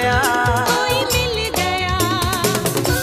आया